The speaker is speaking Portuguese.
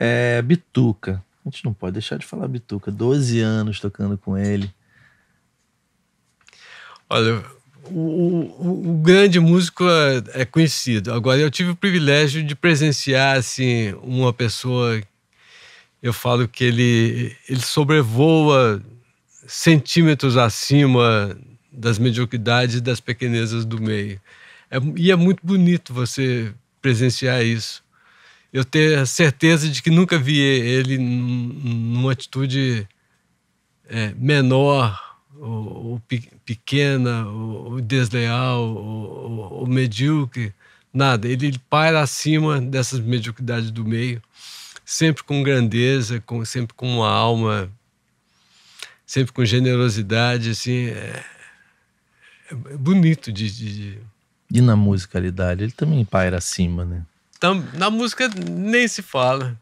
É, Bituca. A gente não pode deixar de falar Bituca. 12 anos tocando com ele. Olha, o, o, o, grande músico é, é, conhecido. Agora, eu tive o privilégio de presenciar assim, uma pessoa. Eu falo que ele, ele sobrevoa centímetros acima das mediocridades e das pequenezas do meio. É, e é muito bonito você presenciar isso. Eu ter certeza de que nunca vi ele numa atitude é, menor ou, ou pequena, ou, ou desleal, ou, ou, medíocre, nada. Ele, para acima dessas mediocridades do meio, sempre com grandeza, com, sempre com uma alma, sempre com generosidade, assim, é, é bonito de, de... E na musicalidade, ele também paira acima, né? Tam, na música nem se fala.